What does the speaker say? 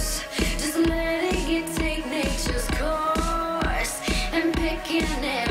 course. Just letting it take nature's course and picking it.